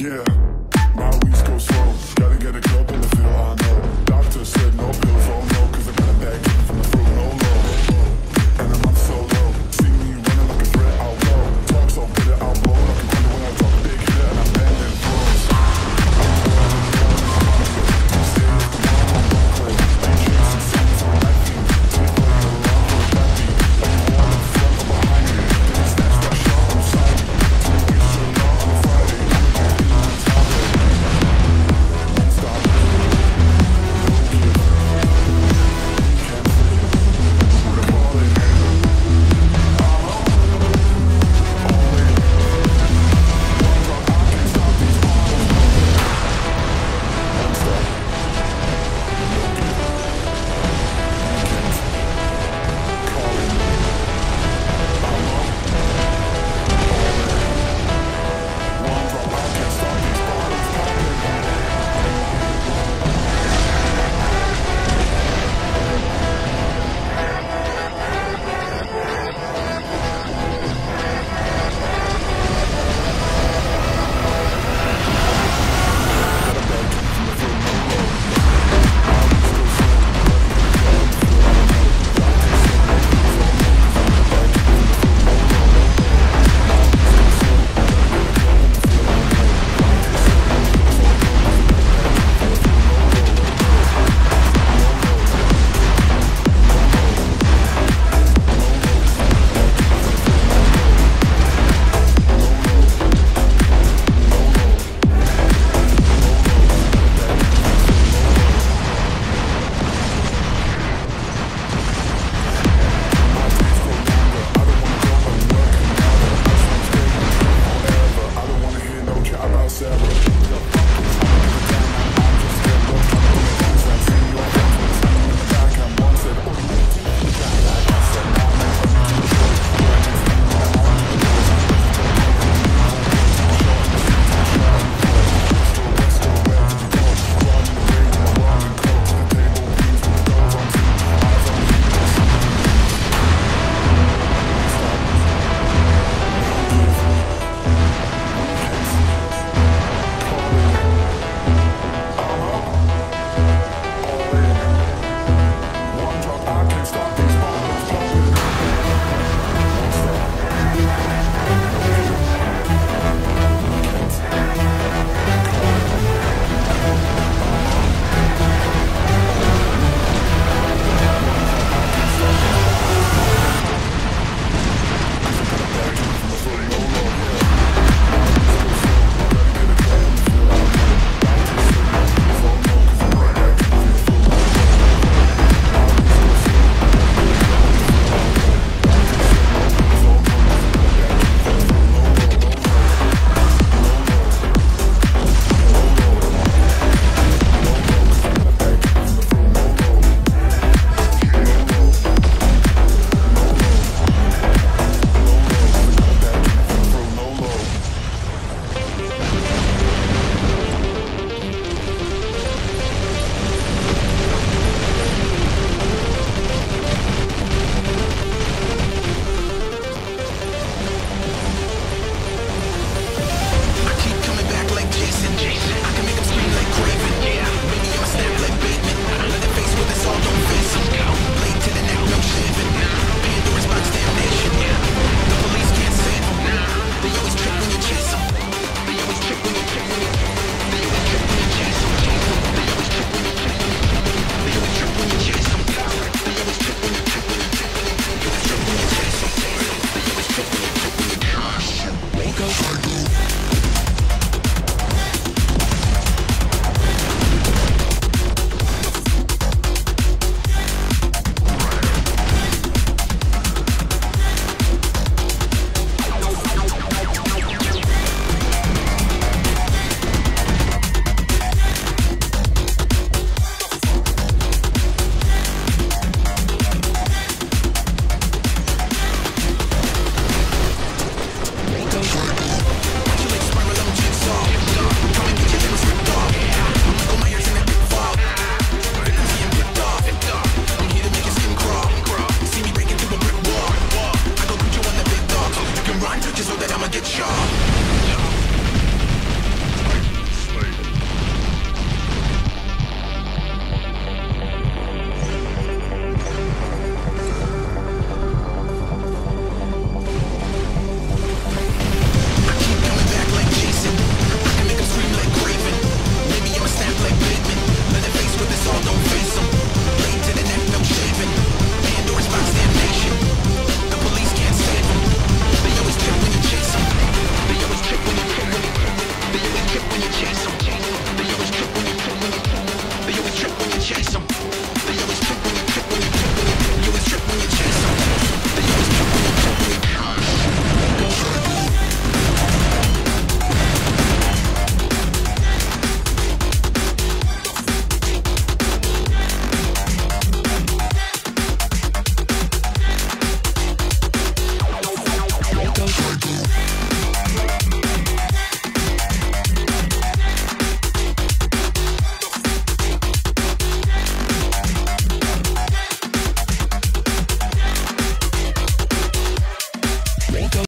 Yeah.